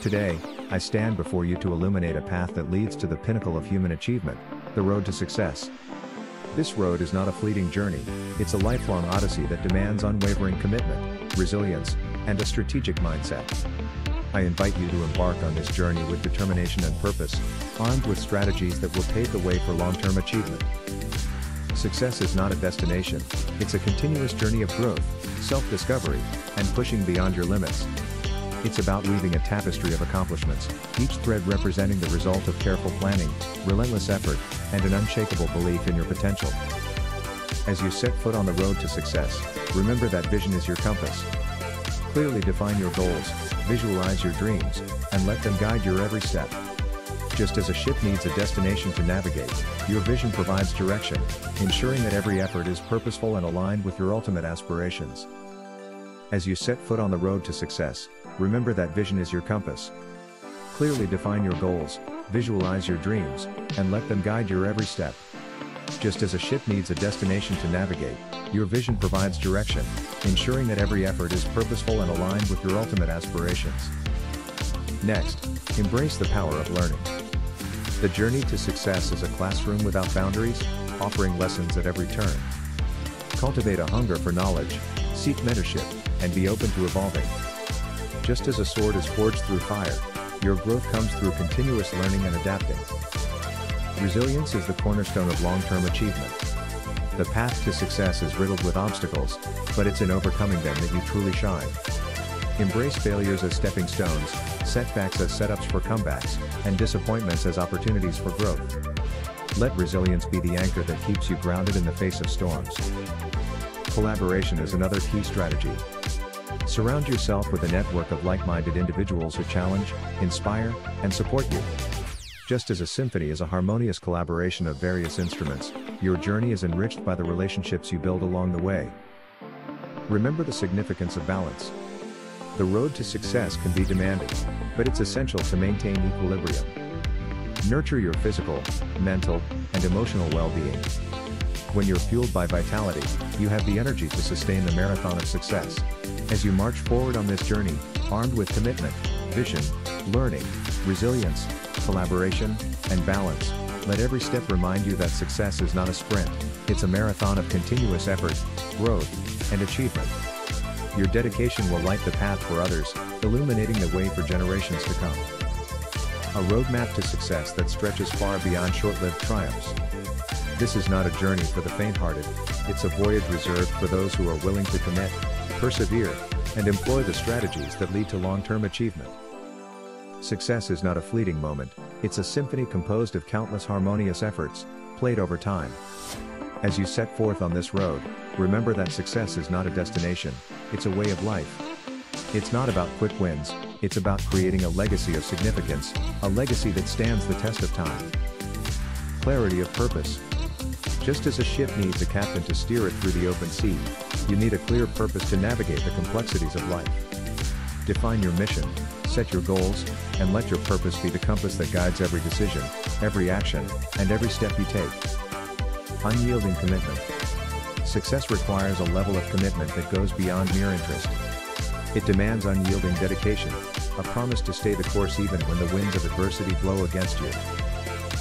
Today, I stand before you to illuminate a path that leads to the pinnacle of human achievement, the road to success. This road is not a fleeting journey, it's a lifelong odyssey that demands unwavering commitment, resilience, and a strategic mindset. I invite you to embark on this journey with determination and purpose, armed with strategies that will pave the way for long-term achievement. Success is not a destination, it's a continuous journey of growth, self-discovery, and pushing beyond your limits. It's about weaving a tapestry of accomplishments, each thread representing the result of careful planning, relentless effort, and an unshakable belief in your potential. As you set foot on the road to success, remember that vision is your compass. Clearly define your goals, visualize your dreams, and let them guide your every step. Just as a ship needs a destination to navigate, your vision provides direction, ensuring that every effort is purposeful and aligned with your ultimate aspirations. As you set foot on the road to success, remember that vision is your compass. Clearly define your goals, visualize your dreams, and let them guide your every step. Just as a ship needs a destination to navigate, your vision provides direction, ensuring that every effort is purposeful and aligned with your ultimate aspirations. Next, embrace the power of learning. The journey to success is a classroom without boundaries, offering lessons at every turn. Cultivate a hunger for knowledge, seek mentorship, and be open to evolving. Just as a sword is forged through fire, your growth comes through continuous learning and adapting. Resilience is the cornerstone of long-term achievement. The path to success is riddled with obstacles, but it's in overcoming them that you truly shine. Embrace failures as stepping stones, setbacks as setups for comebacks, and disappointments as opportunities for growth. Let resilience be the anchor that keeps you grounded in the face of storms. Collaboration is another key strategy. Surround yourself with a network of like-minded individuals who challenge, inspire, and support you. Just as a symphony is a harmonious collaboration of various instruments, your journey is enriched by the relationships you build along the way. Remember the significance of balance. The road to success can be demanding, but it's essential to maintain equilibrium. Nurture your physical, mental, and emotional well-being. When you're fueled by vitality, you have the energy to sustain the marathon of success. As you march forward on this journey, armed with commitment, vision, learning, resilience, collaboration, and balance, let every step remind you that success is not a sprint, it's a marathon of continuous effort, growth, and achievement. Your dedication will light the path for others, illuminating the way for generations to come. A roadmap to success that stretches far beyond short-lived triumphs. This is not a journey for the faint-hearted, it's a voyage reserved for those who are willing to commit, persevere, and employ the strategies that lead to long-term achievement. Success is not a fleeting moment, it's a symphony composed of countless harmonious efforts, played over time. As you set forth on this road, remember that success is not a destination, it's a way of life. It's not about quick wins, it's about creating a legacy of significance, a legacy that stands the test of time. Clarity of purpose. Just as a ship needs a captain to steer it through the open sea, you need a clear purpose to navigate the complexities of life. Define your mission, set your goals, and let your purpose be the compass that guides every decision, every action, and every step you take. Unyielding commitment. Success requires a level of commitment that goes beyond mere interest. It demands unyielding dedication, a promise to stay the course even when the winds of adversity blow against you.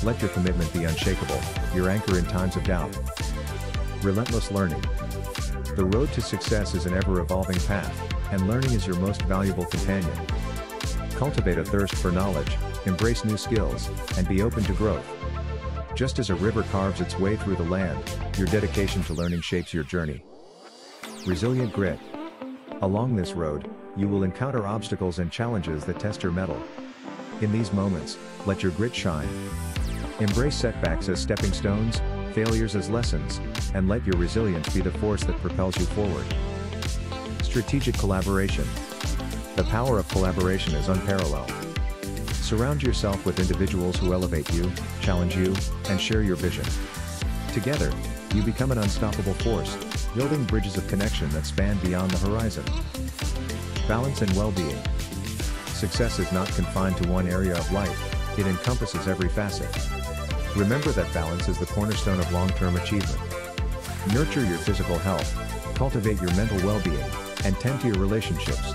Let your commitment be unshakable, your anchor in times of doubt. Relentless learning. The road to success is an ever-evolving path, and learning is your most valuable companion. Cultivate a thirst for knowledge, embrace new skills, and be open to growth. Just as a river carves its way through the land, your dedication to learning shapes your journey. Resilient grit. Along this road, you will encounter obstacles and challenges that test your mettle. In these moments, let your grit shine. Embrace setbacks as stepping stones, failures as lessons, and let your resilience be the force that propels you forward. Strategic collaboration. The power of collaboration is unparalleled. Surround yourself with individuals who elevate you, challenge you, and share your vision. Together, you become an unstoppable force, building bridges of connection that span beyond the horizon. Balance and well-being. Success is not confined to one area of life, it encompasses every facet. Remember that balance is the cornerstone of long-term achievement. Nurture your physical health, cultivate your mental well-being, and tend to your relationships.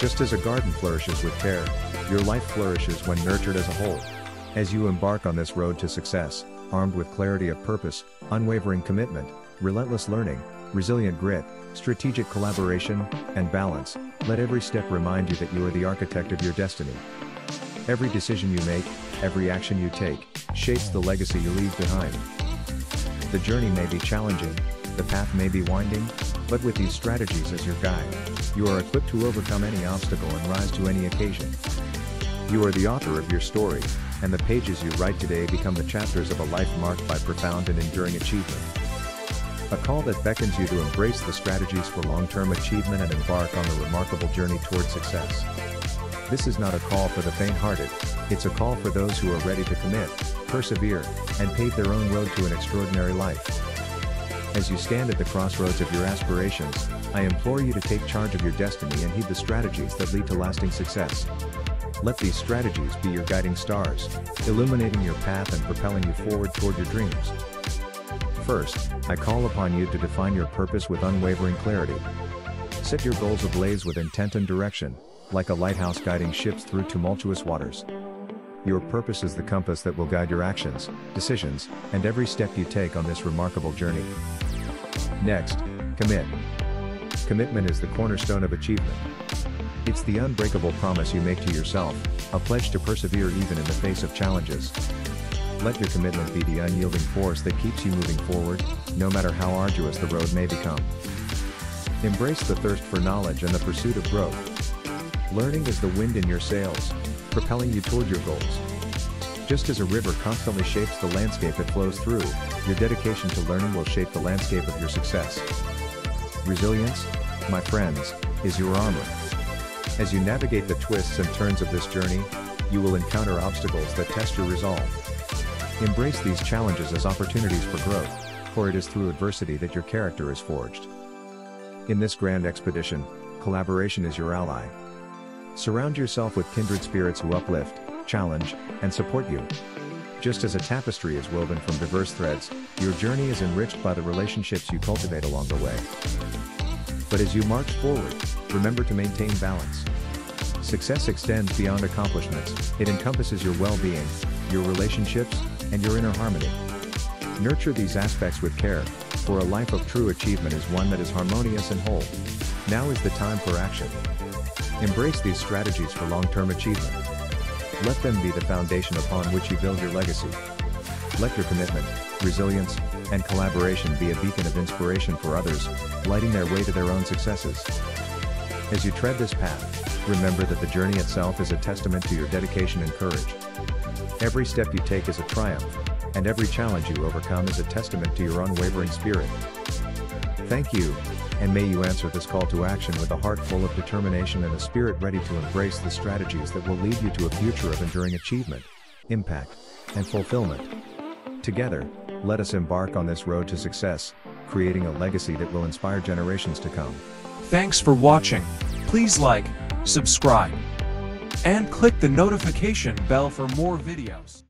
Just as a garden flourishes with care, your life flourishes when nurtured as a whole. As you embark on this road to success, armed with clarity of purpose, unwavering commitment, relentless learning, resilient grit, strategic collaboration, and balance, let every step remind you that you are the architect of your destiny. Every decision you make, every action you take, shapes the legacy you leave behind. The journey may be challenging, the path may be winding, but with these strategies as your guide, you are equipped to overcome any obstacle and rise to any occasion. You are the author of your story, and the pages you write today become the chapters of a life marked by profound and enduring achievement. A call that beckons you to embrace the strategies for long-term achievement and embark on the remarkable journey toward success. This is not a call for the faint-hearted, it's a call for those who are ready to commit, persevere, and pave their own road to an extraordinary life. As you stand at the crossroads of your aspirations, I implore you to take charge of your destiny and heed the strategies that lead to lasting success. Let these strategies be your guiding stars, illuminating your path and propelling you forward toward your dreams. First, I call upon you to define your purpose with unwavering clarity. Set your goals ablaze with intent and direction, like a lighthouse guiding ships through tumultuous waters. Your purpose is the compass that will guide your actions, decisions, and every step you take on this remarkable journey. Next, commit. Commitment is the cornerstone of achievement. It's the unbreakable promise you make to yourself, a pledge to persevere even in the face of challenges. Let your commitment be the unyielding force that keeps you moving forward, no matter how arduous the road may become. Embrace the thirst for knowledge and the pursuit of growth. Learning is the wind in your sails, propelling you toward your goals. Just as a river constantly shapes the landscape it flows through, your dedication to learning will shape the landscape of your success. Resilience, my friends, is your armor. As you navigate the twists and turns of this journey, you will encounter obstacles that test your resolve. Embrace these challenges as opportunities for growth, for it is through adversity that your character is forged. In this grand expedition, collaboration is your ally, Surround yourself with kindred spirits who uplift, challenge, and support you. Just as a tapestry is woven from diverse threads, your journey is enriched by the relationships you cultivate along the way. But as you march forward, remember to maintain balance. Success extends beyond accomplishments, it encompasses your well-being, your relationships, and your inner harmony. Nurture these aspects with care, for a life of true achievement is one that is harmonious and whole. Now is the time for action. Embrace these strategies for long-term achievement. Let them be the foundation upon which you build your legacy. Let your commitment, resilience, and collaboration be a beacon of inspiration for others, lighting their way to their own successes. As you tread this path, remember that the journey itself is a testament to your dedication and courage. Every step you take is a triumph, and every challenge you overcome is a testament to your unwavering spirit. Thank you, and may you answer this call to action with a heart full of determination and a spirit ready to embrace the strategies that will lead you to a future of enduring achievement, impact, and fulfillment. Together, let us embark on this road to success, creating a legacy that will inspire generations to come. Thanks for watching. Please like, subscribe, and click the notification bell for more videos.